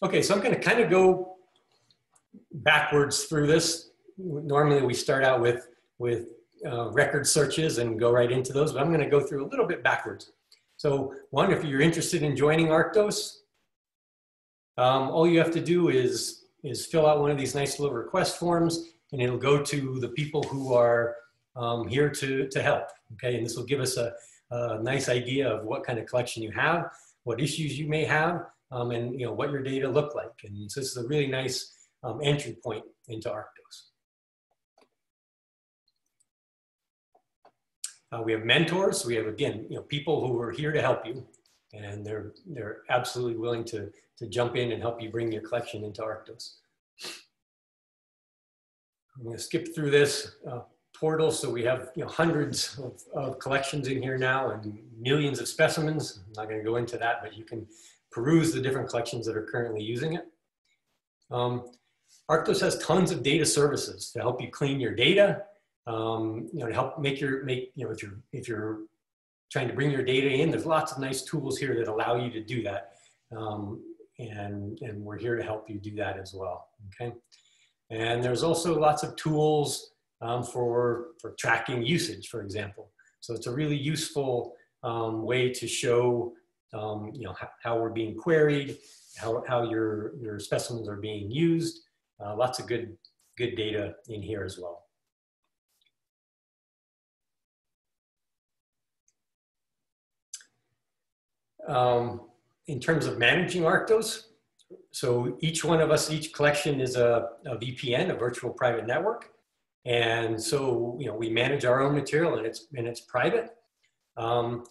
Okay, so I'm going to kind of go backwards through this. Normally we start out with, with uh, record searches and go right into those, but I'm going to go through a little bit backwards. So one, if you're interested in joining Arctos, um, all you have to do is, is fill out one of these nice little request forms and it'll go to the people who are um, here to, to help. Okay, and this will give us a, a nice idea of what kind of collection you have, what issues you may have, um, and you know what your data look like. And so this is a really nice um, entry point into Arctos. Uh, we have mentors. We have again, you know, people who are here to help you, and they're they're absolutely willing to to jump in and help you bring your collection into Arctos. I'm going to skip through this uh, portal. So we have you know, hundreds of, of, collections in here now and millions of specimens. I'm not going to go into that, but you can peruse the different collections that are currently using it. Um, Arctos has tons of data services to help you clean your data, um, you know, to help make your, make, you know, if you're, if you're trying to bring your data in, there's lots of nice tools here that allow you to do that. Um, and, and we're here to help you do that as well, okay? And there's also lots of tools um, for, for tracking usage, for example. So it's a really useful um, way to show um, you know, how we're being queried, how, how your, your specimens are being used. Uh, lots of good, good data in here as well. Um, in terms of managing Arctos, so each one of us, each collection is a, a, VPN, a virtual private network. And so, you know, we manage our own material and it's, and it's private. Um,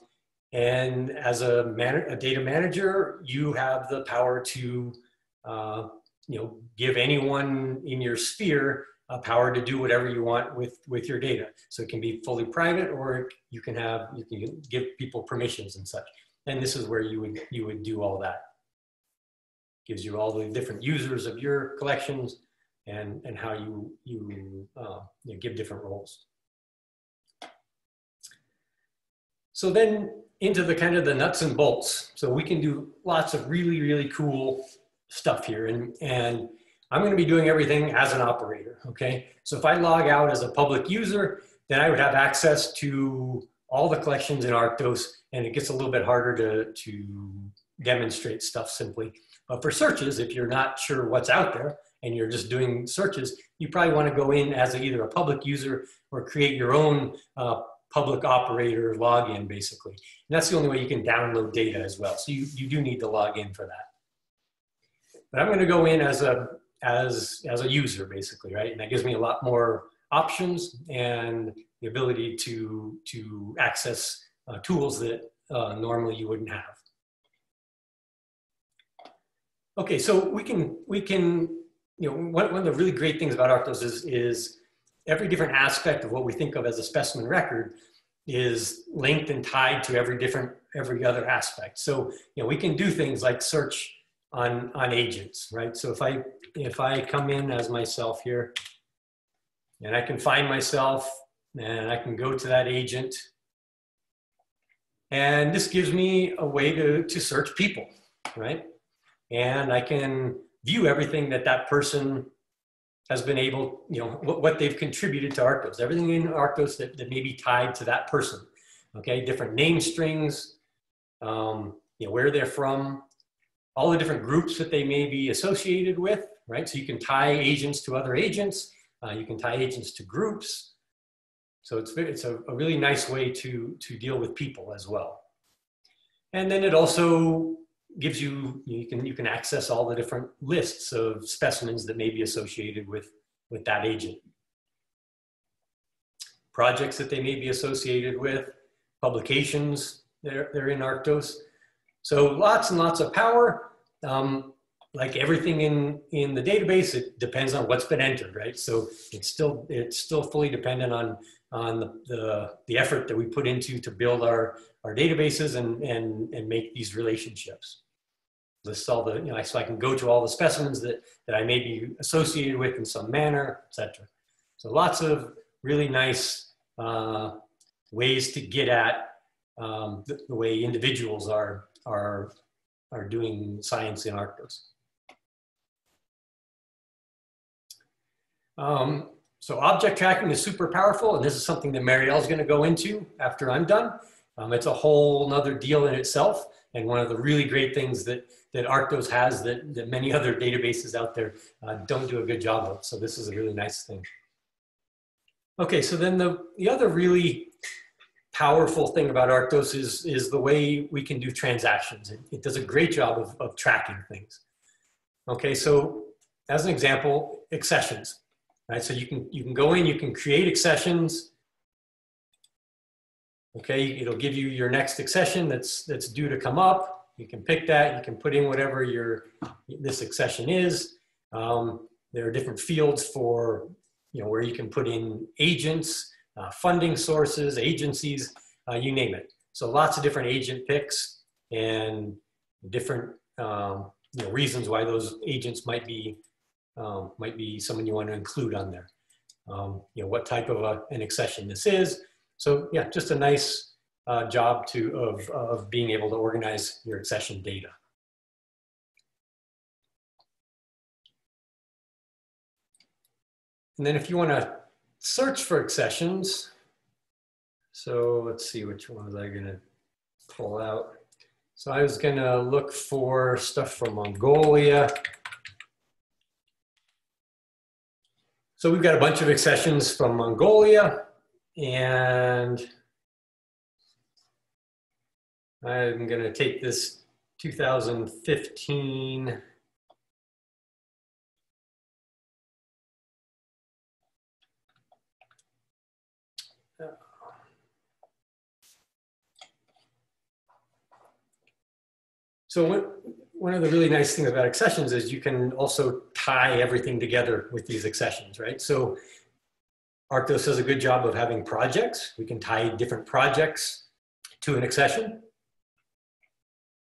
and as a, man, a, data manager, you have the power to, uh, you know, give anyone in your sphere a power to do whatever you want with, with your data. So it can be fully private or you can have, you can give people permissions and such. And this is where you would, you would do all that. Gives you all the different users of your collections and, and how you, you, uh, you know, give different roles. So then into the kind of the nuts and bolts. So we can do lots of really, really cool stuff here. And, and I'm gonna be doing everything as an operator, okay? So if I log out as a public user, then I would have access to all the collections in Arctos and it gets a little bit harder to, to demonstrate stuff simply. But for searches, if you're not sure what's out there and you're just doing searches, you probably wanna go in as a, either a public user or create your own uh, public operator login basically. And that's the only way you can download data as well. So you, you do need to log in for that. But I'm gonna go in as a, as, as a user basically, right? And that gives me a lot more options and the ability to, to access uh, tools that uh, normally you wouldn't have. Okay, so we can, we can, you know, one, one of the really great things about Arctos is, is every different aspect of what we think of as a specimen record is linked and tied to every different every other aspect. So you know we can do things like search on on agents right? So if i if i come in as myself here and i can find myself and i can go to that agent and this gives me a way to to search people right? And i can view everything that that person has been able, you know, what, what they've contributed to Arctos, everything in Arctos that, that may be tied to that person, okay? Different name strings, um, you know, where they're from, all the different groups that they may be associated with, right? So you can tie agents to other agents, uh, you can tie agents to groups. So it's, it's a, a really nice way to, to deal with people as well. And then it also gives you, you can, you can access all the different lists of specimens that may be associated with, with that agent. Projects that they may be associated with, publications they're, they're in Arctos. So lots and lots of power. Um, like everything in, in the database, it depends on what's been entered, right? So it's still, it's still fully dependent on, on the, the, the effort that we put into to build our, our databases and, and, and make these relationships lists all the, you know, so I can go to all the specimens that, that I may be associated with in some manner, etc. So lots of really nice uh, ways to get at um, the, the, way individuals are, are, are doing science in Arctos. Um, so object tracking is super powerful, and this is something that Mariel's gonna go into after I'm done. Um, it's a whole nother deal in itself and one of the really great things that, that Arctos has that, that many other databases out there uh, don't do a good job of. So this is a really nice thing. Okay, so then the, the other really powerful thing about Arctos is, is the way we can do transactions. It, it does a great job of, of tracking things. Okay, so as an example, accessions, right? So you can, you can go in, you can create accessions. Okay, it'll give you your next accession that's, that's due to come up. You can pick that, you can put in whatever your, this accession is. Um, there are different fields for, you know, where you can put in agents, uh, funding sources, agencies, uh, you name it. So lots of different agent picks and different um, you know, reasons why those agents might be um, might be someone you want to include on there. Um, you know what type of a, an accession this is. So yeah, just a nice uh, job to of of being able to organize your accession data. And then if you want to search for accessions. So let's see which one was I gonna pull out. So I was gonna look for stuff from Mongolia. So we've got a bunch of accessions from Mongolia and I'm gonna take this 2015 So one of the really nice things about accessions is you can also tie everything together with these accessions, right? So Arctos does a good job of having projects. We can tie different projects to an accession.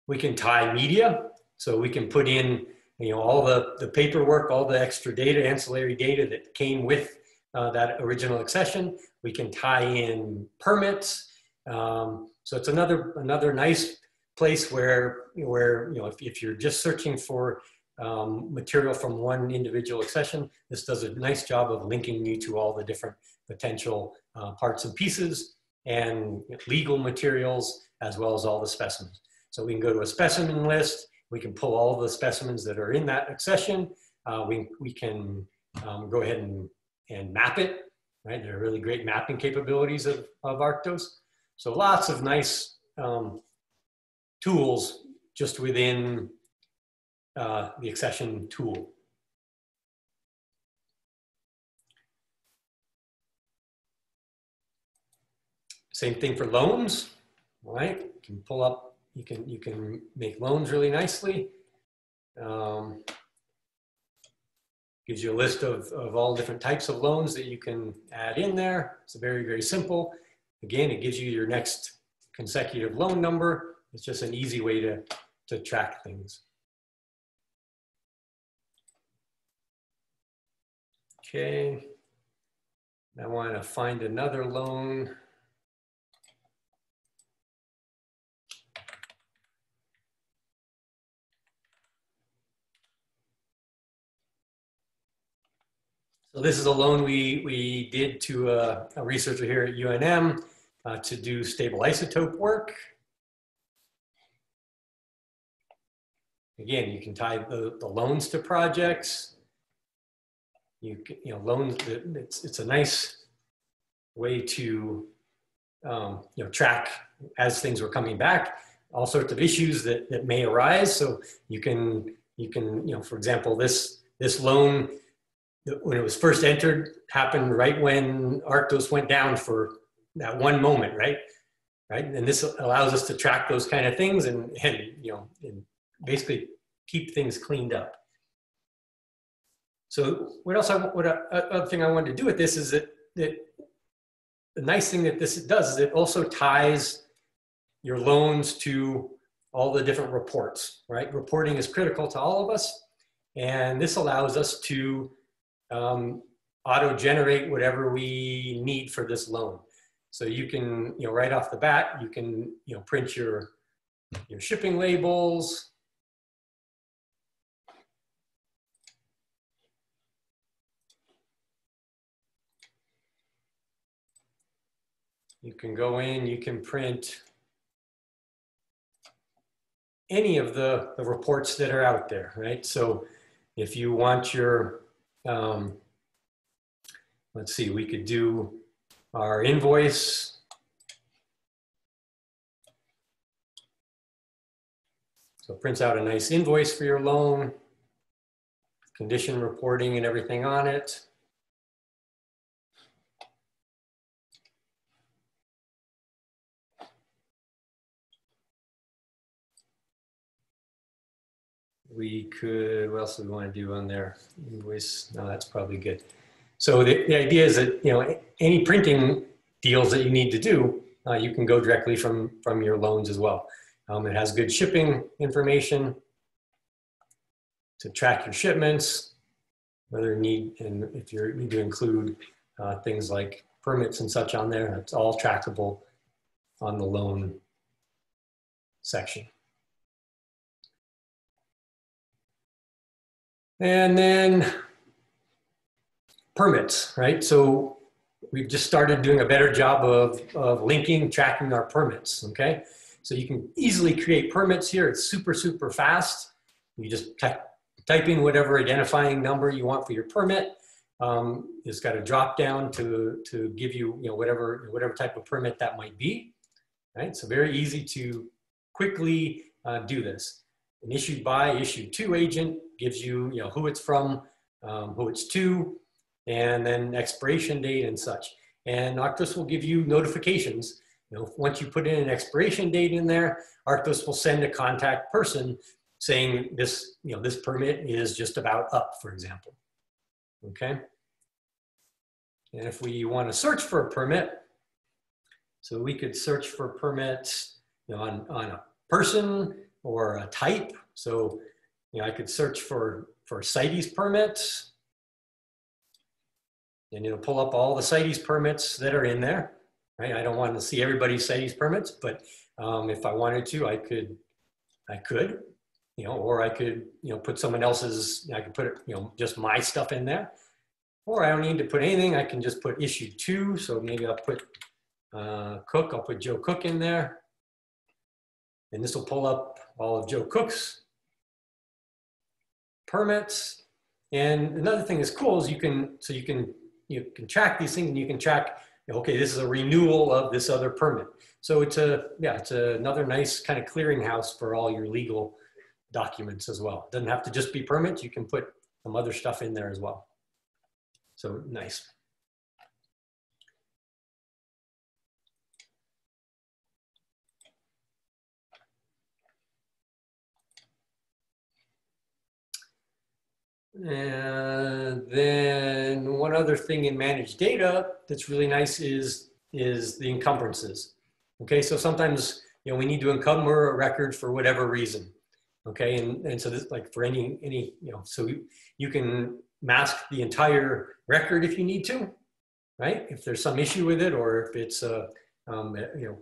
We can tie media. So we can put in you know, all the, the paperwork, all the extra data, ancillary data that came with uh, that original accession. We can tie in permits. Um, so it's another, another nice place where, where you know, if, if you're just searching for um, material from one individual accession, this does a nice job of linking you to all the different potential uh, parts and pieces and legal materials, as well as all the specimens. So we can go to a specimen list, we can pull all the specimens that are in that accession, uh, we, we can um, go ahead and, and map it, right? There are really great mapping capabilities of, of Arctos. So lots of nice um, tools just within uh, the accession tool. Same thing for loans, right? You can pull up, you can, you can make loans really nicely. Um, gives you a list of, of all different types of loans that you can add in there. It's very, very simple. Again, it gives you your next consecutive loan number it's just an easy way to, to track things. Okay, I want to find another loan. So this is a loan we, we did to a, a researcher here at UNM uh, to do stable isotope work. Again, you can tie the, the loans to projects. You, you know, loans, it's, it's a nice way to, um, you know, track as things were coming back, all sorts of issues that, that may arise. So you can, you can, you know, for example, this, this loan, when it was first entered, happened right when Arctos went down for that one moment, right? Right, and this allows us to track those kind of things and, and you know, and basically keep things cleaned up. So what else? I what uh, other thing I wanted to do with this is that that the nice thing that this does is it also ties your loans to all the different reports. Right, reporting is critical to all of us, and this allows us to um, auto-generate whatever we need for this loan. So you can, you know, right off the bat, you can, you know, print your your shipping labels, you can go in, you can print any of the, the reports that are out there, right? So if you want your, um, let's see, we could do our invoice. So prints out a nice invoice for your loan, condition reporting and everything on it. We could, what else do we want to do on there? Invoice, no, that's probably good. So the, the idea is that, you know, any printing deals that you need to do, uh, you can go directly from, from your loans as well. Um, it has good shipping information to track your shipments, whether you need, and if you need to include uh, things like permits and such on there, it's all trackable on the loan section. And then permits, right? So we've just started doing a better job of, of linking, tracking our permits, okay? So you can easily create permits here. It's super, super fast. You just type, type in whatever identifying number you want for your permit. Um, it's got a drop down to, to give you, you know, whatever, whatever type of permit that might be, right? So very easy to quickly uh, do this. An issued by, issued to agent gives you, you know, who it's from, um, who it's to, and then expiration date and such. And Arctos will give you notifications. You know, once you put in an expiration date in there, Arctos will send a contact person saying this, you know, this permit is just about up, for example. Okay. And if we want to search for a permit, so we could search for permits you know, on, on a person or a type. So, you know, I could search for, for CITES permits and it'll pull up all the CITES permits that are in there, right? I don't want to see everybody's CITES permits, but um, if I wanted to, I could, I could, you know, or I could, you know, put someone else's, I could put, you know, just my stuff in there. Or I don't need to put anything, I can just put issue two. So maybe I'll put uh, Cook, I'll put Joe Cook in there. And this will pull up all of Joe Cook's permits. And another thing that's cool is you can, so you can, you can track these things and you can track, okay, this is a renewal of this other permit. So it's a, yeah, it's a, another nice kind of clearinghouse for all your legal documents as well. It doesn't have to just be permits. You can put some other stuff in there as well. So nice. And then one other thing in managed data that's really nice is, is the encumbrances. Okay, so sometimes you know we need to encumber a record for whatever reason. Okay, and, and so this like for any any you know so you, you can mask the entire record if you need to, right? If there's some issue with it or if it's uh, um, you know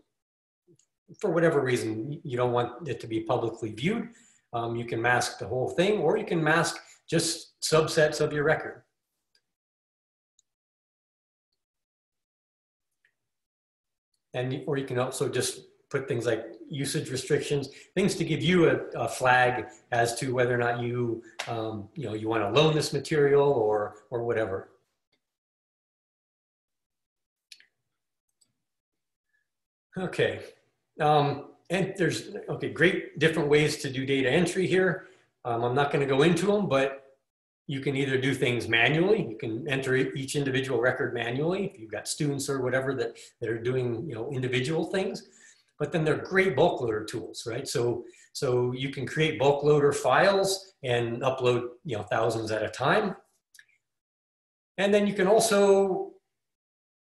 for whatever reason you don't want it to be publicly viewed, um, you can mask the whole thing or you can mask just subsets of your record. And, or you can also just put things like usage restrictions, things to give you a, a flag as to whether or not you, um, you know, you want to loan this material or, or whatever. Okay, um, and there's, okay, great different ways to do data entry here. Um, I'm not going to go into them, but you can either do things manually. You can enter each individual record manually if you've got students or whatever that, that are doing you know, individual things. But then they're great bulk loader tools, right? So, so you can create bulk loader files and upload you know, thousands at a time. And then you can also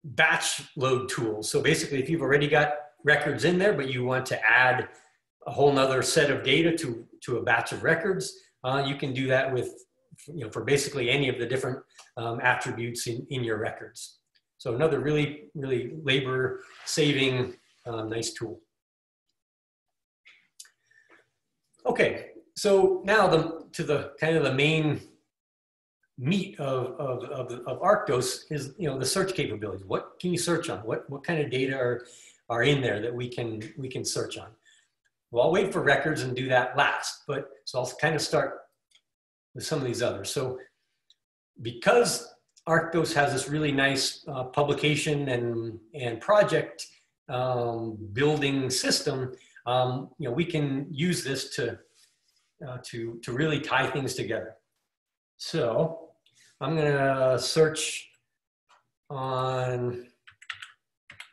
batch load tools. So basically, if you've already got records in there, but you want to add a whole nother set of data to, to a batch of records, uh, you can do that with you know, for basically any of the different um, attributes in, in your records. So another really, really labor saving um, nice tool. Okay, so now the, to the kind of the main meat of, of, of, of Arctos is, you know, the search capabilities. What can you search on? What, what kind of data are, are in there that we can, we can search on? Well, I'll wait for records and do that last, but so I'll kind of start with some of these others. So because Arctos has this really nice uh, publication and, and project um, building system, um, you know, we can use this to, uh, to, to really tie things together. So I'm gonna search on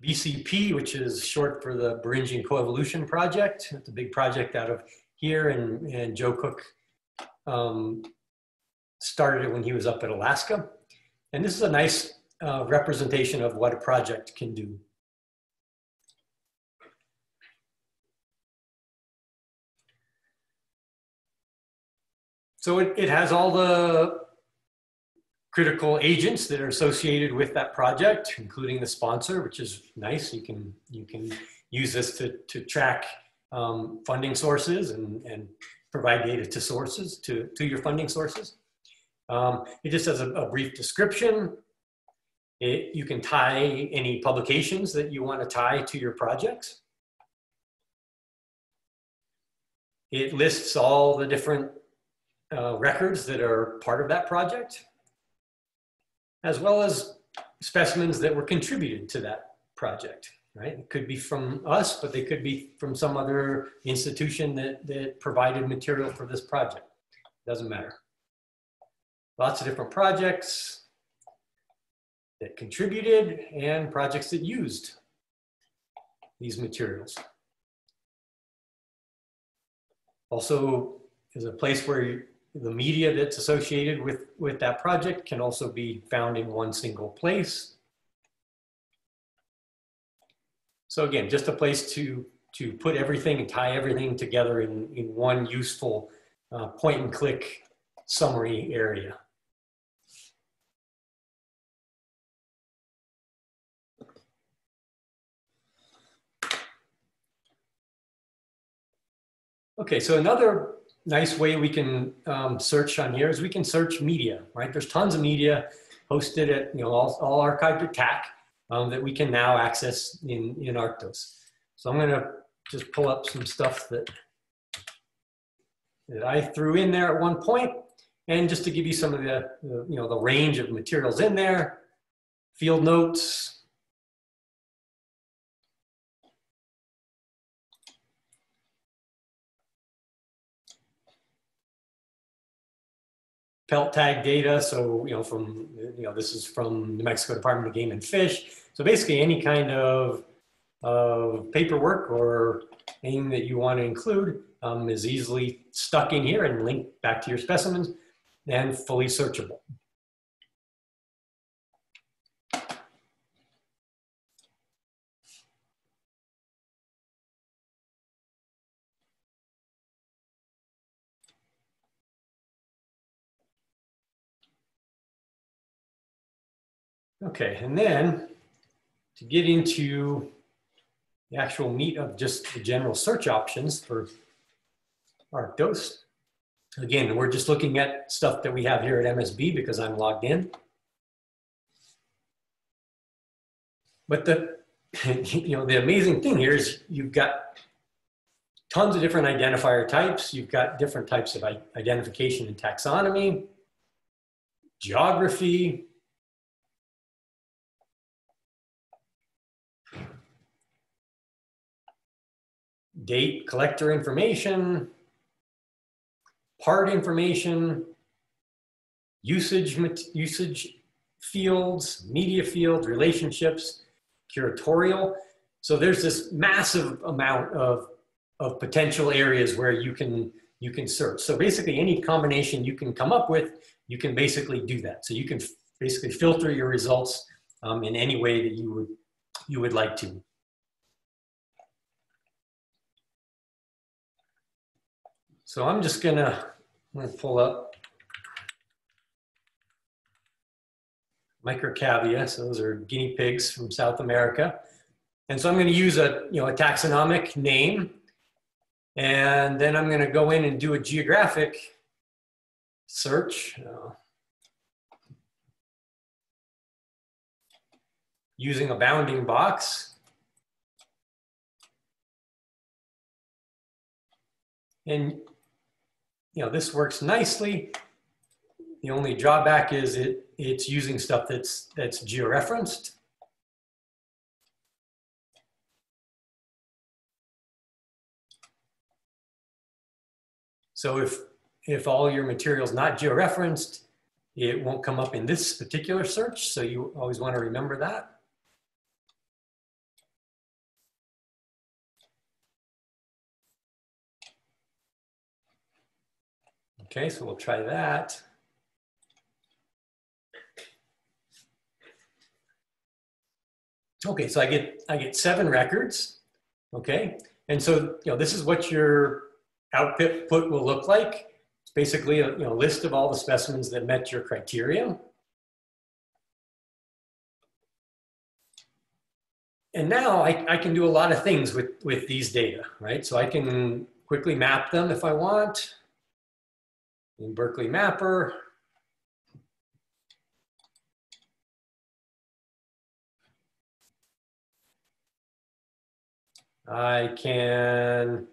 BCP, which is short for the Beringian Coevolution Project. It's a big project out of here, and, and Joe Cook um, started it when he was up at Alaska. And this is a nice uh, representation of what a project can do. So it, it has all the critical agents that are associated with that project, including the sponsor, which is nice. You can, you can use this to, to track um, funding sources and, and provide data to sources, to, to your funding sources. Um, it just has a, a brief description. It, you can tie any publications that you want to tie to your projects. It lists all the different uh, records that are part of that project, as well as specimens that were contributed to that project, right? It could be from us, but they could be from some other institution that, that provided material for this project. Doesn't matter. Lots of different projects that contributed and projects that used these materials. Also is a place where the media that's associated with, with that project can also be found in one single place. So again, just a place to, to put everything and tie everything together in, in one useful uh, point and click summary area. Okay, so another nice way we can um, search on here is we can search media, right? There's tons of media hosted at, you know, all, all archived at TACC um, that we can now access in, in Arctos. So I'm gonna just pull up some stuff that, that I threw in there at one point, and just to give you some of the, the you know, the range of materials in there, field notes, pelt tag data. So, you know, from, you know, this is from New Mexico Department of Game and Fish. So basically any kind of, of paperwork or anything that you want to include um, is easily stuck in here and linked back to your specimens and fully searchable. Okay, and then to get into the actual meat of just the general search options for Arctos, again, we're just looking at stuff that we have here at MSB because I'm logged in. But the, you know, the amazing thing here is you've got tons of different identifier types. You've got different types of identification and taxonomy, geography, date collector information, part information, usage, usage fields, media fields, relationships, curatorial. So there's this massive amount of, of potential areas where you can, you can search. So basically any combination you can come up with, you can basically do that. So you can basically filter your results um, in any way that you would, you would like to. So I'm just gonna, I'm gonna pull up microcavia. So those are guinea pigs from South America. And so I'm gonna use a, you know, a taxonomic name. And then I'm gonna go in and do a geographic search. Uh, using a bounding box. And you know, this works nicely. The only drawback is it, it's using stuff that's, that's georeferenced. So if, if all your material is not georeferenced, it won't come up in this particular search. So you always want to remember that. Okay, so we'll try that. Okay, so I get I get seven records. Okay, and so you know this is what your output will look like. It's basically a you know, list of all the specimens that met your criteria. And now I, I can do a lot of things with, with these data, right? So I can quickly map them if I want in Berkeley Mapper. I can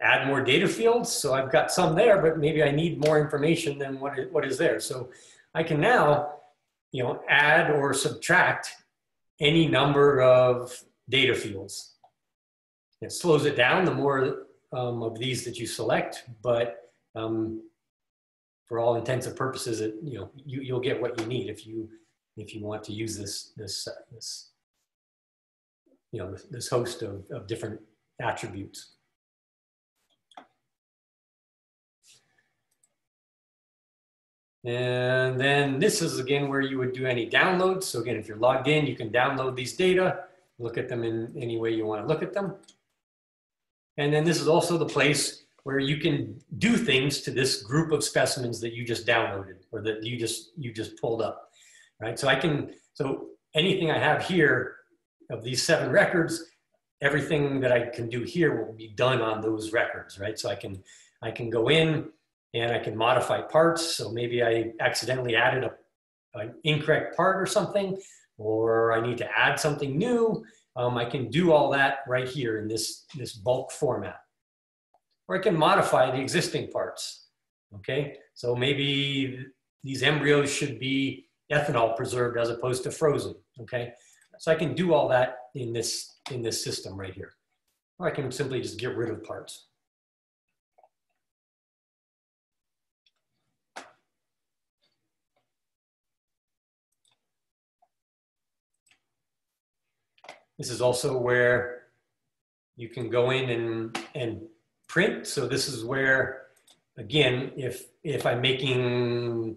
add more data fields. So I've got some there, but maybe I need more information than what is, what is there. So I can now, you know, add or subtract any number of data fields. It slows it down the more um, of these that you select, but um, for all intents and purposes, it, you know, you, you'll get what you need if you if you want to use this this uh, this you know this, host of, of different attributes. And then this is again where you would do any downloads. So again, if you're logged in, you can download these data, look at them in any way you want to look at them. And then this is also the place where you can do things to this group of specimens that you just downloaded or that you just you just pulled up, right? So I can so anything I have here of these seven records, everything that I can do here will be done on those records, right? So I can I can go in and I can modify parts. So maybe I accidentally added a, an incorrect part or something, or I need to add something new. Um, I can do all that right here in this, this bulk format. Or I can modify the existing parts, okay? So maybe these embryos should be ethanol preserved as opposed to frozen, okay? So I can do all that in this, in this system right here. Or I can simply just get rid of parts. This is also where you can go in and, and print. So this is where, again, if, if I'm making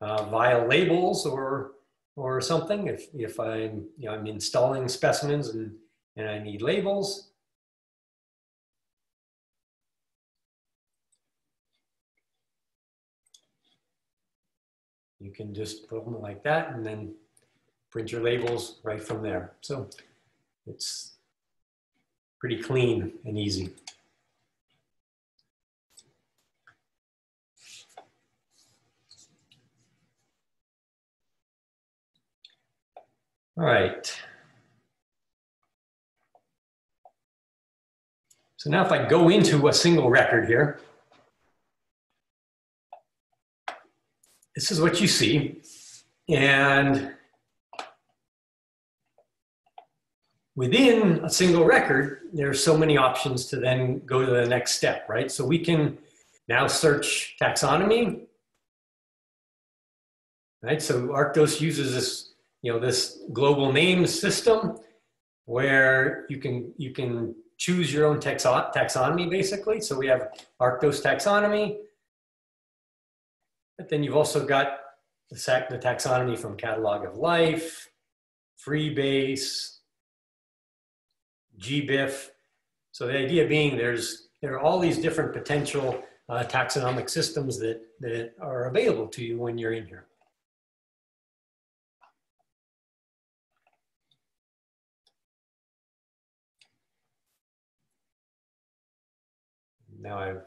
uh, vial labels or, or something, if, if I'm, you know, I'm installing specimens and, and I need labels, you can just put them like that and then print your labels right from there. So it's pretty clean and easy. All right. So now if I go into a single record here, this is what you see. And within a single record, there are so many options to then go to the next step, right? So we can now search taxonomy, right? So Arctos uses this, you know, this global name system where you can, you can choose your own taxo taxonomy basically. So we have Arctos taxonomy, but then you've also got the, the taxonomy from Catalog of Life, Freebase, GBIF. So the idea being there's, there are all these different potential uh, taxonomic systems that, that are available to you when you're in here. Now I've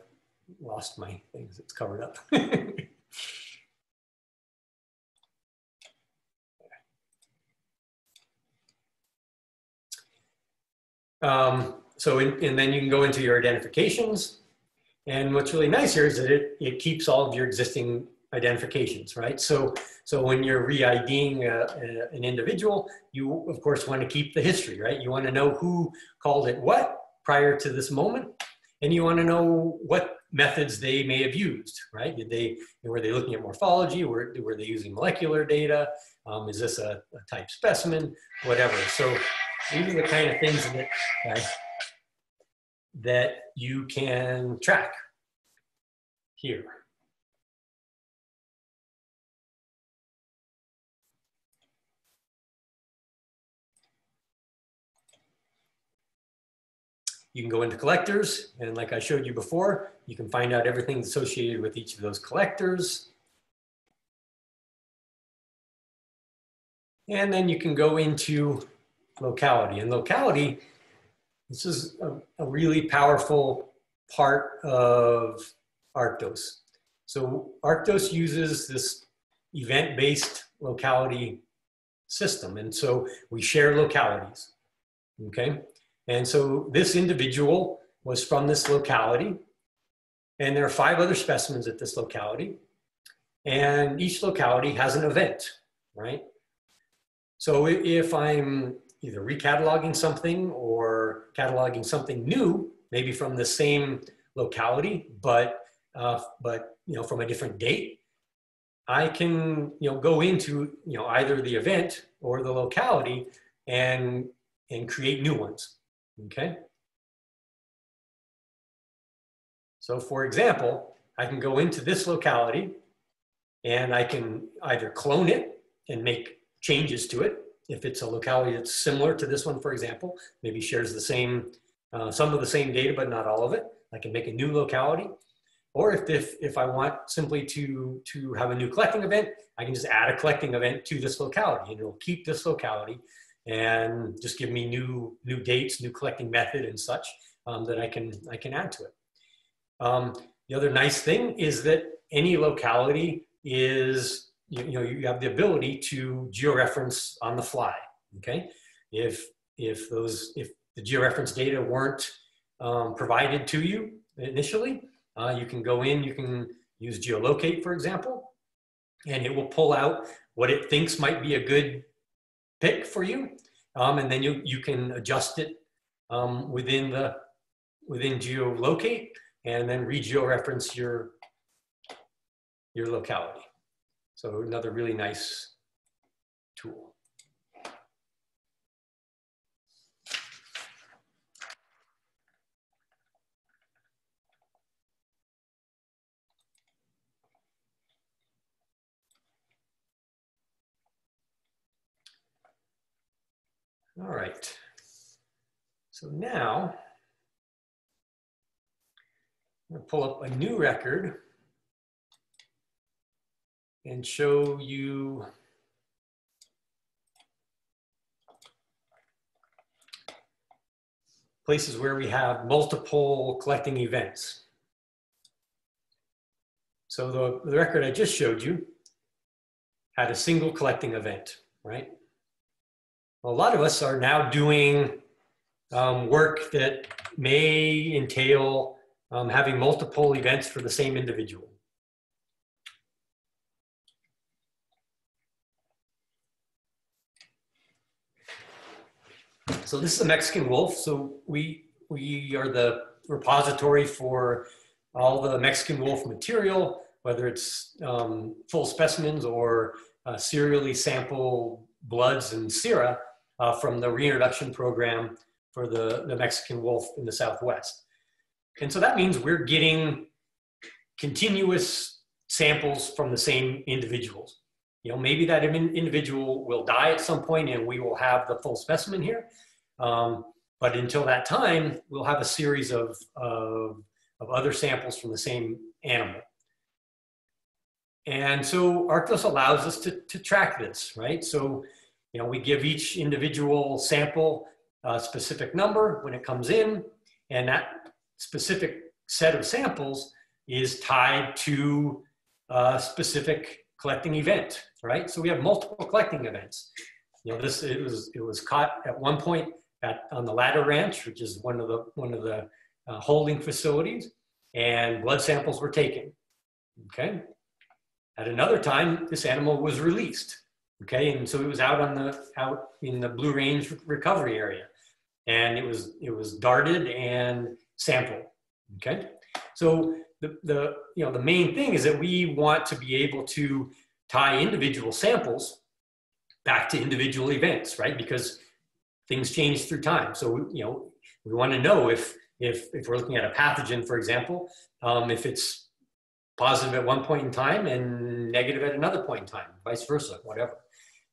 lost my things, it's covered up. um, so, in, and then you can go into your identifications. And what's really nice here is that it, it keeps all of your existing identifications, right? So, so when you're re-IDing a, a, an individual, you of course want to keep the history, right? You want to know who called it what prior to this moment, and you want to know what methods they may have used, right? Did they, were they looking at morphology? Were, were they using molecular data? Um, is this a, a, type specimen? Whatever. So these are the kind of things that, that you can track here. You can go into collectors, and like I showed you before, you can find out everything associated with each of those collectors. And then you can go into locality. And locality, this is a, a really powerful part of Arctos. So Arctos uses this event-based locality system. And so we share localities, okay? And so this individual was from this locality, and there are five other specimens at this locality, and each locality has an event, right? So if I'm either recataloging something or cataloging something new, maybe from the same locality, but uh, but you know from a different date, I can you know go into you know either the event or the locality and and create new ones. Okay. So for example, I can go into this locality and I can either clone it and make changes to it. If it's a locality that's similar to this one, for example, maybe shares the same, uh, some of the same data, but not all of it. I can make a new locality. Or if, if, if I want simply to, to have a new collecting event, I can just add a collecting event to this locality and it'll keep this locality and just give me new new dates, new collecting method and such um, that I can I can add to it. Um, the other nice thing is that any locality is you, you know you have the ability to georeference on the fly. Okay, if if those if the georeference data weren't um, provided to you initially, uh, you can go in. You can use geolocate, for example, and it will pull out what it thinks might be a good pick for you. Um, and then you, you can adjust it um, within the within geolocate and then regeo-reference your your locality. So another really nice tool. All right. So now, I'm going to pull up a new record and show you places where we have multiple collecting events. So the, the record I just showed you had a single collecting event, right? A lot of us are now doing um, work that may entail um, having multiple events for the same individual. So this is a Mexican wolf. So we, we are the repository for all the Mexican wolf material, whether it's um, full specimens or uh, serially sample bloods and sera uh, from the reintroduction program for the, the Mexican wolf in the Southwest. And so that means we're getting continuous samples from the same individuals. You know, maybe that individual will die at some point and we will have the full specimen here. Um, but until that time, we'll have a series of, of, of other samples from the same animal. And so Arctos allows us to, to track this, right? So you know, we give each individual sample a specific number when it comes in, and that specific set of samples is tied to a specific collecting event, right? So we have multiple collecting events. You know, this it was it was caught at one point at, on the Ladder Ranch, which is one of the, one of the uh, holding facilities, and blood samples were taken. Okay. At another time, this animal was released. Okay, and so it was out on the out in the Blue Range recovery area, and it was it was darted and sampled. Okay, so the the you know the main thing is that we want to be able to tie individual samples back to individual events, right? Because things change through time. So you know we want to know if if if we're looking at a pathogen, for example, um, if it's positive at one point in time and negative at another point in time, vice versa, whatever.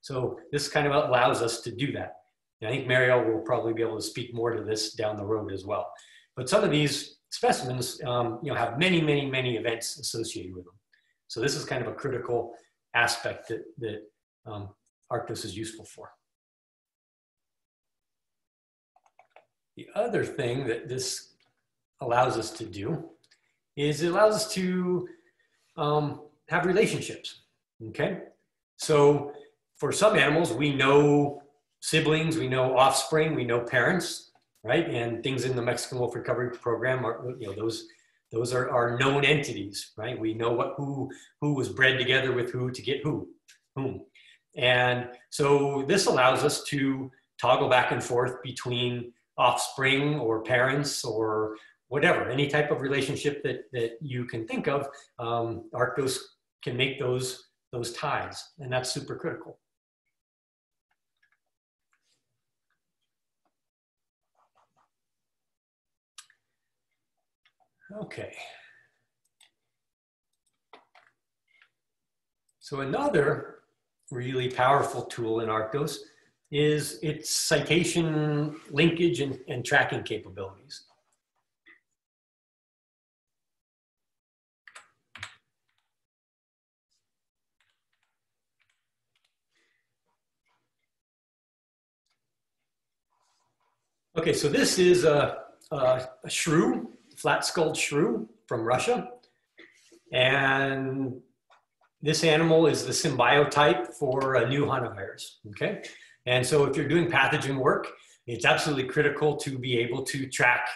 So this kind of allows us to do that. And I think Mariel will probably be able to speak more to this down the road as well. But some of these specimens, um, you know, have many, many, many events associated with them. So this is kind of a critical aspect that, that um, Arctos is useful for. The other thing that this allows us to do is it allows us to um, have relationships, okay? So for some animals, we know siblings, we know offspring, we know parents, right? And things in the Mexican Wolf Recovery Program are, you know, those those are, are known entities, right? We know what who who was bred together with who to get who, whom. And so this allows us to toggle back and forth between offspring or parents or whatever, any type of relationship that, that you can think of, um, Arctos can make those, those ties, and that's super critical. Okay. So another really powerful tool in Arctos is its citation linkage and, and tracking capabilities. Okay, so this is a, a, a shrew flat-skulled shrew from Russia. And this animal is the symbiotype for a new hantavirus, okay? And so if you're doing pathogen work, it's absolutely critical to be able to track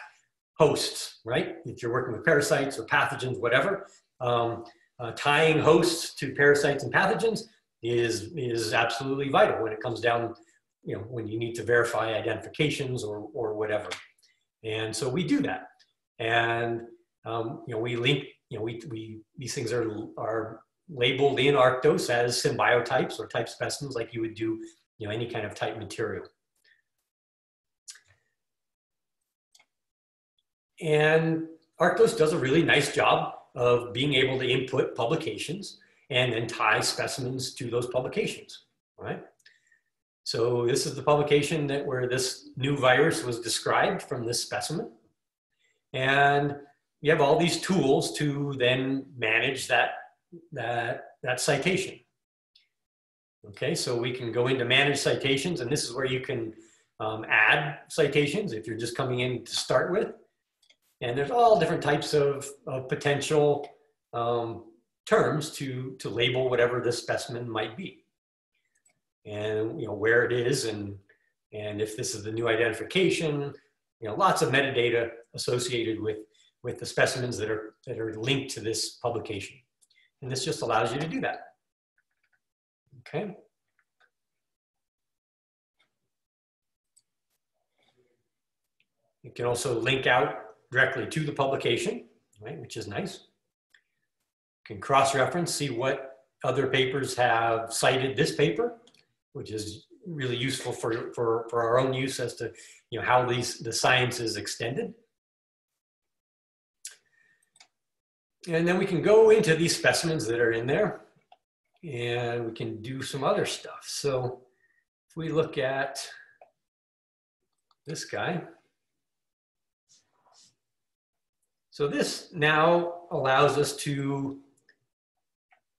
hosts, right? If you're working with parasites or pathogens, whatever, um, uh, tying hosts to parasites and pathogens is, is absolutely vital when it comes down, you know, when you need to verify identifications or, or whatever. And so we do that. And um, you know, we link, you know, we, we these things are are labeled in Arctos as symbiotypes or type specimens, like you would do, you know, any kind of type material. And Arctos does a really nice job of being able to input publications and then tie specimens to those publications, right? So this is the publication that where this new virus was described from this specimen. And you have all these tools to then manage that, that, that citation. Okay, so we can go into manage citations, and this is where you can um, add citations if you're just coming in to start with. And there's all different types of, of potential um, terms to, to label whatever this specimen might be. And you know where it is and, and if this is the new identification, you know, lots of metadata associated with, with the specimens that are, that are linked to this publication. And this just allows you to do that. Okay. You can also link out directly to the publication, right, which is nice. You can cross-reference, see what other papers have cited this paper, which is really useful for, for, for our own use as to you know, how these, the science is extended. And then we can go into these specimens that are in there and we can do some other stuff. So if we look at this guy, so this now allows us to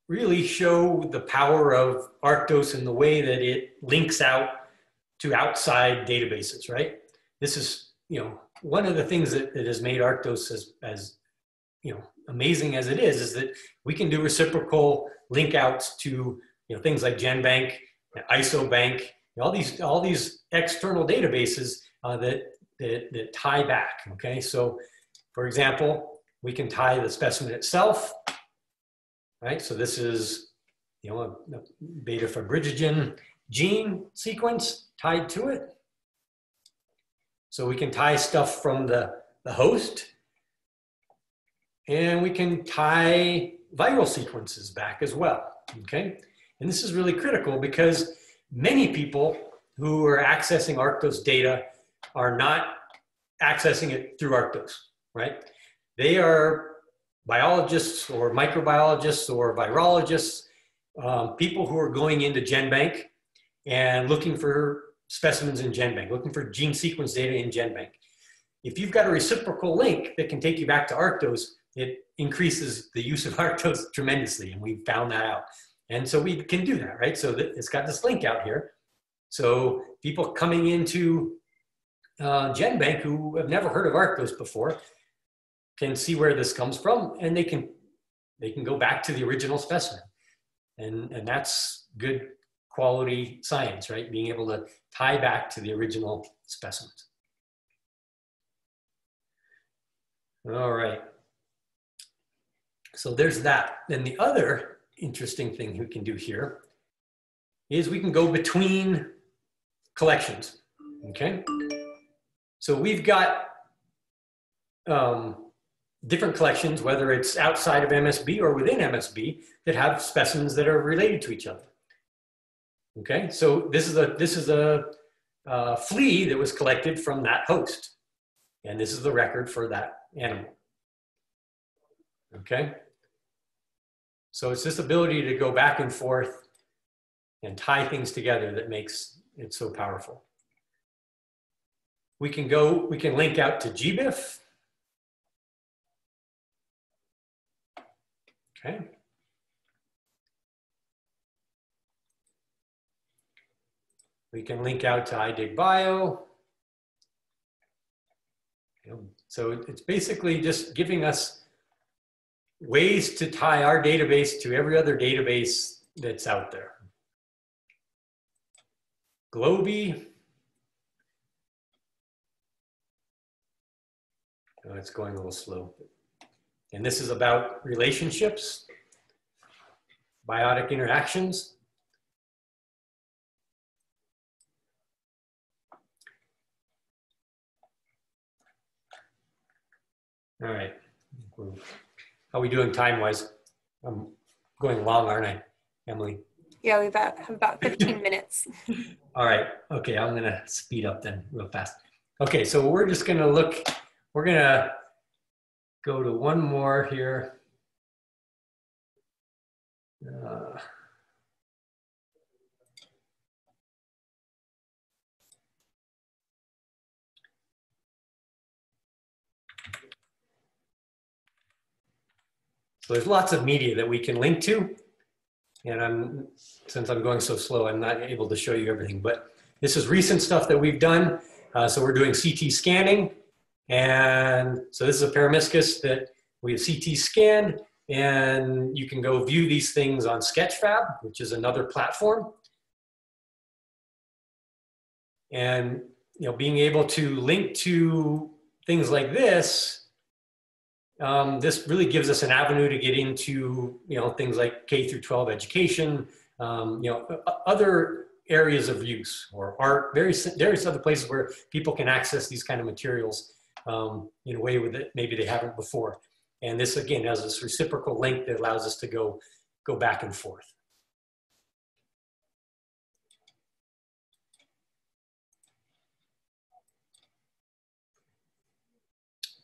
really show the power of Arctos in the way that it links out to outside databases, right? This is, you know, one of the things that, that has made Arctos as, as, you know, amazing as it is, is that we can do reciprocal link outs to, you know, things like GenBank, IsoBank, all these, all these external databases uh, that, that, that tie back, okay? So for example, we can tie the specimen itself, right? So this is, you know, a, a beta fibrinogen gene sequence tied to it. So we can tie stuff from the, the host and we can tie viral sequences back as well, okay? And this is really critical because many people who are accessing Arctos data are not accessing it through Arctos, right? They are biologists or microbiologists or virologists, um, people who are going into GenBank and looking for specimens in GenBank, looking for gene sequence data in GenBank. If you've got a reciprocal link that can take you back to Arctos, it increases the use of Arctos tremendously, and we found that out. And so we can do that, right? So it's got this link out here. So people coming into uh, GenBank who have never heard of Arctos before can see where this comes from, and they can they can go back to the original specimen, and and that's good quality science, right? Being able to tie back to the original specimens. All right. So there's that. Then the other interesting thing we can do here is we can go between collections, okay? So we've got um, different collections, whether it's outside of MSB or within MSB, that have specimens that are related to each other. Okay, so this is a this is a uh, flea that was collected from that host, and this is the record for that animal. Okay, so it's this ability to go back and forth and tie things together that makes it so powerful. We can go, we can link out to GBIF Okay. We can link out to iDigBio. So it's basically just giving us ways to tie our database to every other database that's out there. GloBI. Oh, it's going a little slow. And this is about relationships, biotic interactions. All right. How are we doing time-wise? I'm going long, aren't I, Emily? Yeah, we about have about 15 minutes. All right. Okay, I'm gonna speed up then real fast. Okay, so we're just gonna look, we're gonna go to one more here. Uh, so there's lots of media that we can link to. And I'm, since I'm going so slow, I'm not able to show you everything, but this is recent stuff that we've done. Uh, so we're doing CT scanning and so this is a Peromyscus that we have CT scanned and you can go view these things on Sketchfab, which is another platform. And you know, being able to link to things like this, um, this really gives us an avenue to get into you know things like K through 12 education, um, you know, other areas of use or art, various various other places where people can access these kind of materials um, in a way that maybe they haven't before. And this again has this reciprocal link that allows us to go, go back and forth.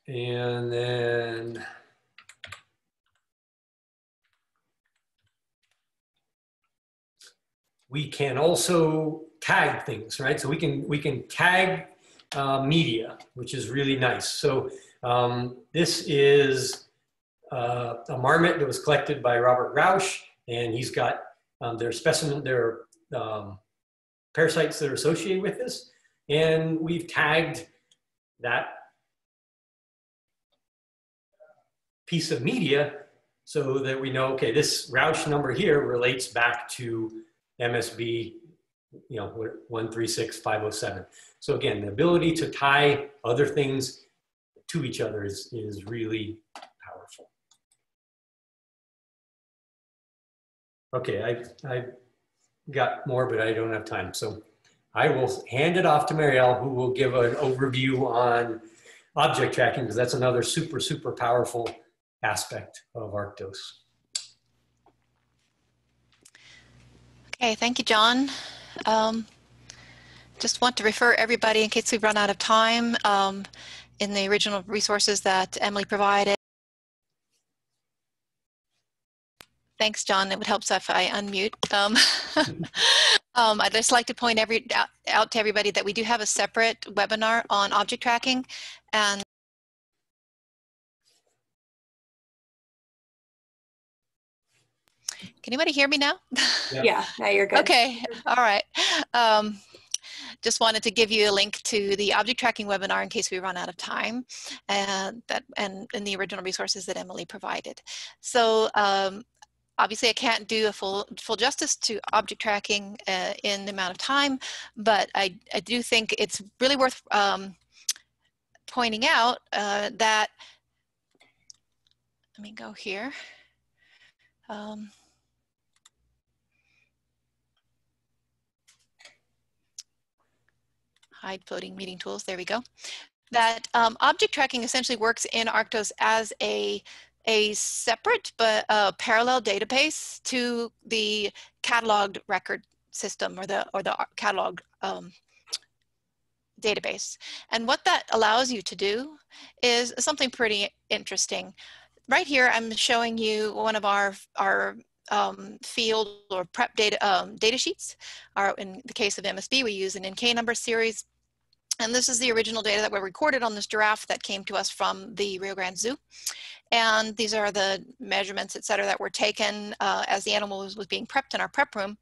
And then we can also tag things, right? So we can we can tag uh, media, which is really nice. So um, this is uh, a marmot that was collected by Robert Rausch, and he's got um, their specimen, their um, parasites that are associated with this. And we've tagged that piece of media so that we know, okay, this Rausch number here relates back to MSB you know, 136507. So again, the ability to tie other things to each other is, is really powerful. Okay, I, I got more, but I don't have time. So I will hand it off to Mariel, who will give an overview on object tracking, because that's another super, super powerful aspect of Arctos. Okay, thank you, Jon. Um, just want to refer everybody, in case we've run out of time, um, in the original resources that Emily provided. Thanks, Jon. It would help if I unmute. Um, um, I'd just like to point every, out, out to everybody that we do have a separate webinar on object tracking. And Can anybody hear me now? Yeah, yeah now you're good. Okay, all right. Um, just wanted to give you a link to the object tracking webinar in case we run out of time and that and, and the original resources that Emily provided. So um, obviously I can't do a full full justice to object tracking uh, in the amount of time, but I, I do think it's really worth um, pointing out uh, that, let me go here. Um, hide floating meeting tools, there we go. That um, object tracking essentially works in Arctos as a a separate but uh, parallel database to the cataloged record system or the or the catalog um, database. And what that allows you to do is something pretty interesting. Right here, I'm showing you one of our our um, field or prep data um, data sheets. Our, in the case of MSB, we use an NK number series. And this is the original data that were recorded on this giraffe that came to us from the Rio Grande Zoo. And these are the measurements, et cetera, that were taken uh, as the animal was, was, being prepped in our prep room.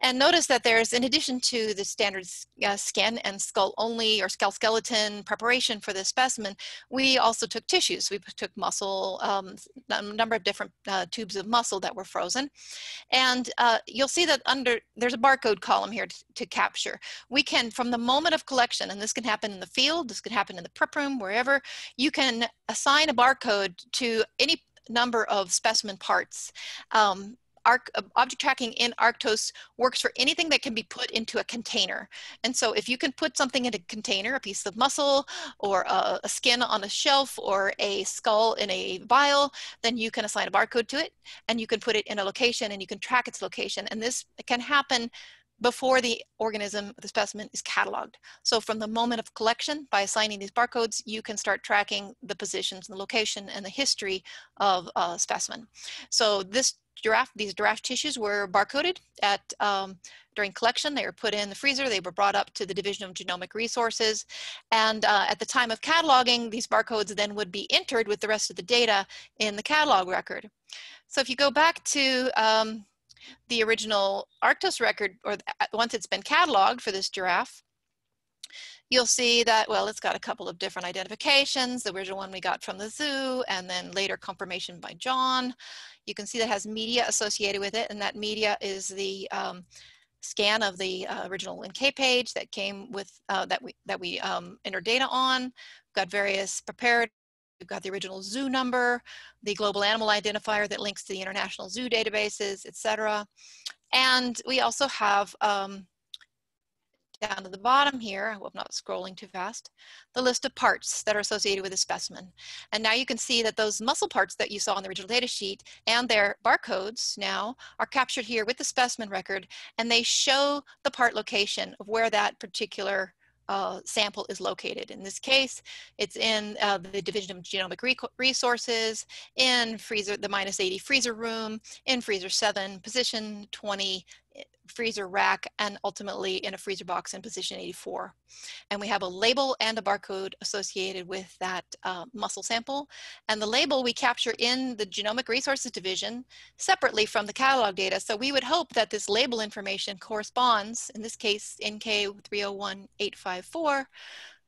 And notice that there's, in addition to the standard uh, skin and skull only or skull skeleton preparation for this specimen, we also took tissues. We took muscle, um, a number of different uh, tubes of muscle that were frozen. And uh, you'll see that under, there's a barcode column here to, to capture. We can, from the moment of collection, and this can happen in the field, this can happen in the prep room, wherever, you can assign a barcode to any number of specimen parts. Um, Arc, uh, object tracking in Arctos works for anything that can be put into a container. And so if you can put something in a container, a piece of muscle or a, a, skin on a shelf or a skull in a vial, then you can assign a barcode to it and you can put it in a location and you can track its location. And this can happen before the organism, the specimen is cataloged. So from the moment of collection, by assigning these barcodes, you can start tracking the positions, the location, and the history of a specimen. So this giraffe, these giraffe tissues were barcoded at um, during collection. They were put in the freezer. They were brought up to the Division of Genomic Resources. And uh, at the time of cataloging, these barcodes then would be entered with the rest of the data in the catalog record. So if you go back to um, the original Arctos record, or once it's been cataloged for this giraffe, you'll see that, well, it's got a couple of different identifications, the original one we got from the zoo, and then later confirmation by Jon. You can see that has media associated with it, and that media is the um, scan of the uh, original NK page that came with, uh, that we, that we um, entered data on. Got various prepared We've got the original zoo number, the global animal identifier that links to the international zoo databases, etc. And we also have um, down to the bottom here, I hope I'm not scrolling too fast, the list of parts that are associated with a specimen. And now you can see that those muscle parts that you saw on the original data sheet and their barcodes now are captured here with the specimen record, and they show the part location of where that particular uh, sample is located. In this case, it's in uh, the Division of Genomic Re Resources, in freezer, the minus 80 freezer room, in freezer 7, position 20, freezer rack and ultimately in a freezer box in position 84. And we have a label and a barcode associated with that uh, muscle sample. And the label we capture in the Genomic Resources Division separately from the catalog data. So we would hope that this label information corresponds, in this case, NK301854,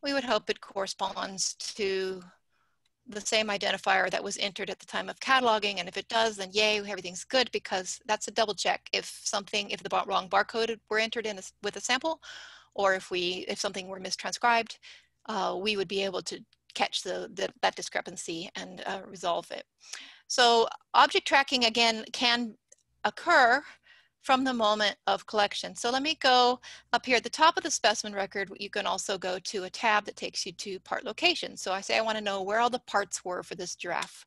we would hope it corresponds to the same identifier that was entered at the time of cataloging. And if it does, then yay, everything's good because that's a double check. If something, if the wrong barcode were entered in a, with a sample, or if we, if something were mistranscribed, uh, we would be able to catch the, the that discrepancy and uh, resolve it. So object tracking again can occur from the moment of collection. So let me go up here at the top of the specimen record. You can also go to a tab that takes you to part location. So I say I want to know where all the parts were for this giraffe.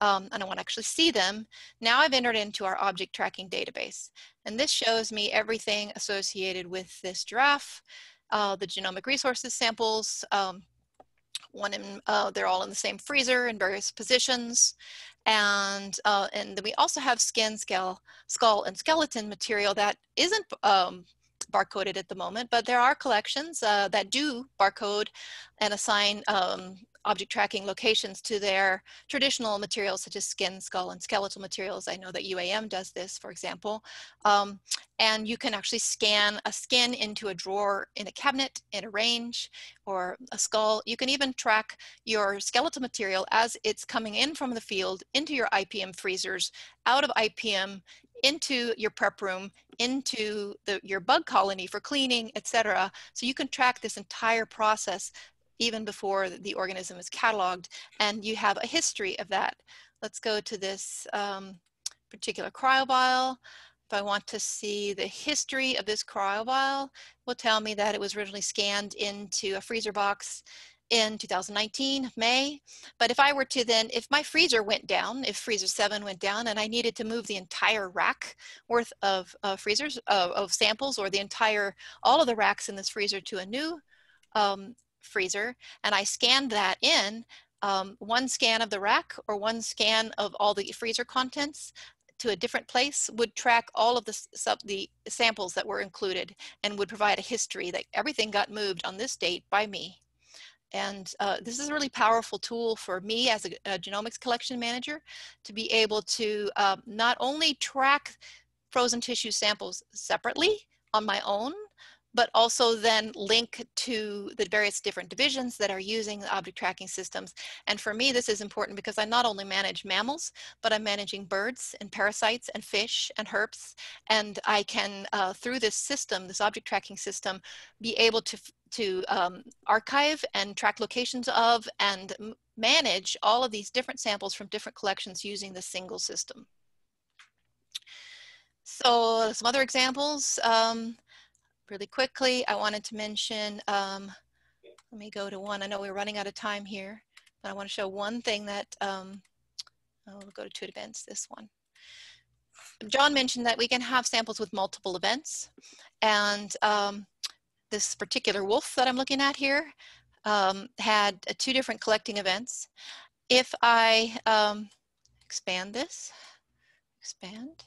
Um, and I want to actually see them. Now I've entered into our object tracking database. And this shows me everything associated with this giraffe, uh, the genomic resources samples, um, one in, uh, they're all in the same freezer in various positions. And, uh, and then we also have skin, skull, skull, and skeleton material that isn't um, barcoded at the moment, but there are collections uh, that do barcode and assign um, object tracking locations to their traditional materials such as skin, skull, and skeletal materials. I know that UAM does this, for example. Um, and you can actually scan a skin into a drawer in a cabinet, in a range, or a skull. You can even track your skeletal material as it's coming in from the field into your IPM freezers, out of IPM into your prep room, into the, your bug colony for cleaning, etc. So you can track this entire process even before the organism is cataloged, and you have a history of that. Let's go to this um, particular cryovial. If I want to see the history of this cryovial, will tell me that it was originally scanned into a freezer box in 2019, May. But if I were to then, if my freezer went down, if freezer seven went down and I needed to move the entire rack worth of uh, freezers, uh, of samples or the entire, all of the racks in this freezer to a new um, freezer and I scanned that in, um, one scan of the rack or one scan of all the freezer contents to a different place would track all of the, sub, the samples that were included and would provide a history that everything got moved on this date by me. And uh, this is a really powerful tool for me as a, a genomics collection manager to be able to uh, not only track frozen tissue samples separately on my own, but also then link to the various different divisions that are using the object tracking systems. And for me, this is important because I not only manage mammals, but I'm managing birds and parasites and fish and herps. And I can, uh, through this system, this object tracking system, be able to, to um, archive and track locations of and manage all of these different samples from different collections using the single system. So some other examples. Um, really quickly, I wanted to mention, um, let me go to one. I know we're running out of time here, but I want to show one thing that, um, oh, we'll go to two events, this one. Jon mentioned that we can have samples with multiple events. And um, this particular wolf that I'm looking at here um, had uh, two different collecting events. If I um, expand this, expand,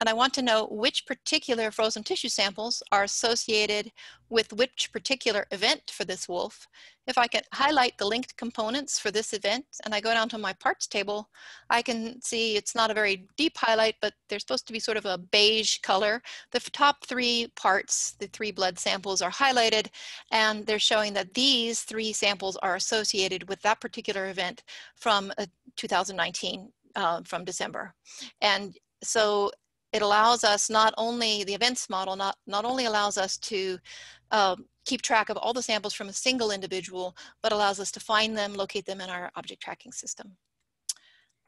and I want to know which particular frozen tissue samples are associated with which particular event for this wolf. If I can highlight the linked components for this event and I go down to my parts table, I can see it's not a very deep highlight, but they're supposed to be sort of a beige color. The top three parts, the three blood samples are highlighted and they're showing that these three samples are associated with that particular event from uh, 2019 uh, from December. And so it allows us not only, the events model not, not only allows us to um, keep track of all the samples from a single individual, but allows us to find them, locate them in our object tracking system.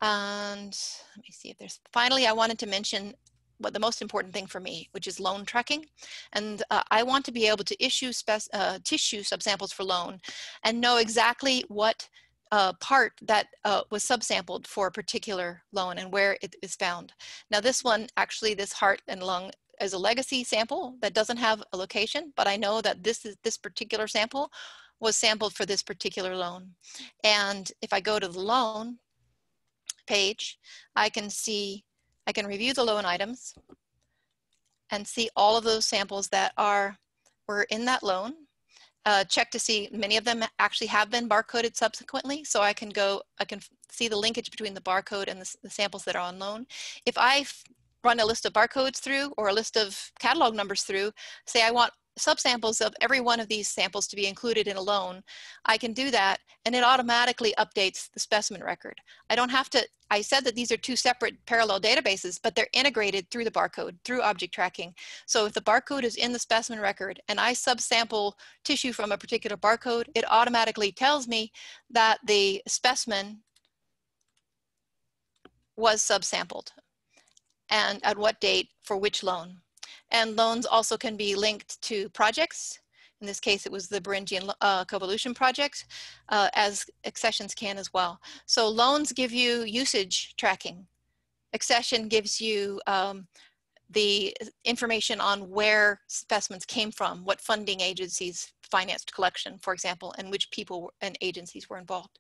And let me see if there's, finally, I wanted to mention what the most important thing for me, which is loan tracking. And uh, I want to be able to issue uh, tissue subsamples for loan and know exactly what uh, part that uh, was subsampled for a particular loan and where it is found. Now this one, actually this heart and lung is a legacy sample that doesn't have a location, but I know that this is this particular sample was sampled for this particular loan. And if I go to the loan page, I can see, I can review the loan items and see all of those samples that are were in that loan uh, check to see many of them actually have been barcoded subsequently. So I can go, I can see the linkage between the barcode and the, the samples that are on loan. If I run a list of barcodes through or a list of catalog numbers through, say I want subsamples of every one of these samples to be included in a loan, I can do that and it automatically updates the specimen record. I don't have to, I said that these are two separate parallel databases, but they're integrated through the barcode, through object tracking. So if the barcode is in the specimen record and I subsample tissue from a particular barcode, it automatically tells me that the specimen was subsampled and at what date for which loan. And loans also can be linked to projects. In this case, it was the Beringian uh, Coevolution project, uh, as accessions can as well. So loans give you usage tracking. Accession gives you um, the information on where specimens came from, what funding agencies financed collection, for example, and which people and agencies were involved.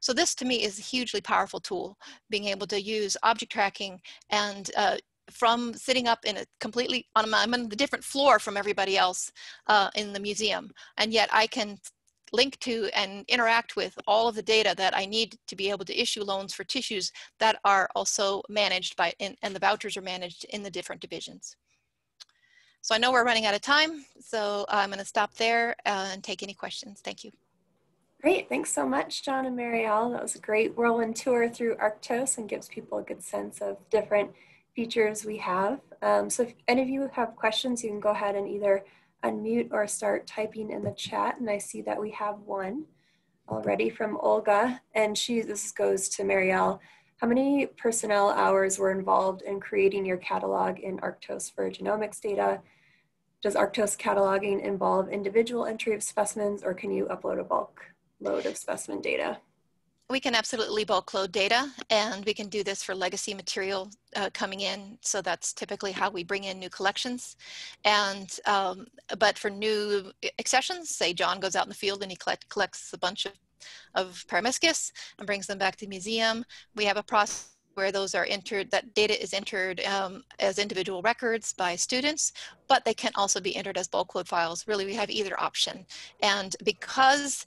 So this to me is a hugely powerful tool, being able to use object tracking and uh, from sitting up in a completely on a, I'm on the different floor from everybody else uh, in the museum, and yet I can link to and interact with all of the data that I need to be able to issue loans for tissues that are also managed by, in, and the vouchers are managed in the different divisions. So I know we're running out of time, so I'm gonna stop there uh, and take any questions. Thank you. Great, thanks so much, Jon and Mariel. That was a great whirlwind tour through Arctos and gives people a good sense of different features we have. Um, so if any of you have questions, you can go ahead and either unmute or start typing in the chat. And I see that we have one already from Olga. And she, this goes to Mariel. How many personnel hours were involved in creating your catalog in Arctos for genomics data? Does Arctos cataloging involve individual entry of specimens or can you upload a bulk load of specimen data? We can absolutely bulk load data and we can do this for legacy material uh, coming in. So that's typically how we bring in new collections. And, um, but for new accessions, say Jon goes out in the field and he collect, collects a bunch of, of Peromyscus and brings them back to the museum. We have a process where those are entered, that data is entered um, as individual records by students, but they can also be entered as bulk load files. Really, we have either option. And because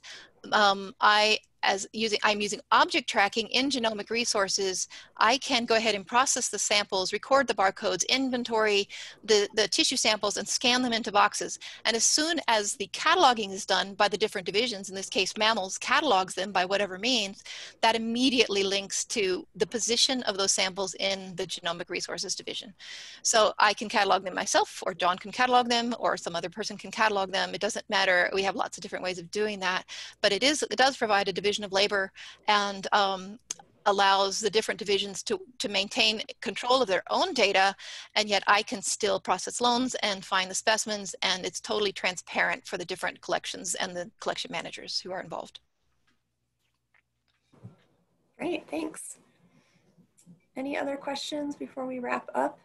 um, I as using, I'm using object tracking in genomic resources, I can go ahead and process the samples, record the barcodes, inventory the, the tissue samples and scan them into boxes. And as soon as the cataloging is done by the different divisions, in this case mammals catalogs them by whatever means, that immediately links to the position of those samples in the genomic resources division. So I can catalog them myself or Jon can catalog them or some other person can catalog them. It doesn't matter. We have lots of different ways of doing that, but it is, it does provide a division division of labor and um, allows the different divisions to, to maintain control of their own data, and yet I can still process loans and find the specimens, and it's totally transparent for the different collections and the collection managers who are involved. Great, thanks. Any other questions before we wrap up?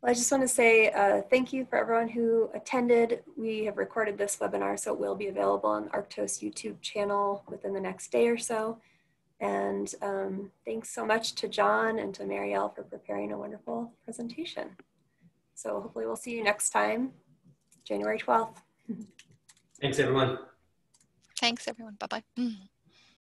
Well, I just want to say uh, thank you for everyone who attended. We have recorded this webinar, so it will be available on Arctos YouTube channel within the next day or so. And um, thanks so much to Jon and to Mariel for preparing a wonderful presentation. So hopefully we'll see you next time, January 12th. Thanks, everyone. Thanks, everyone. Bye-bye.